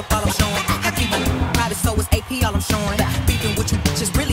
up all I'm showing. Hakeem, private, so it's AP all I'm showing. Beeping with you bitches really.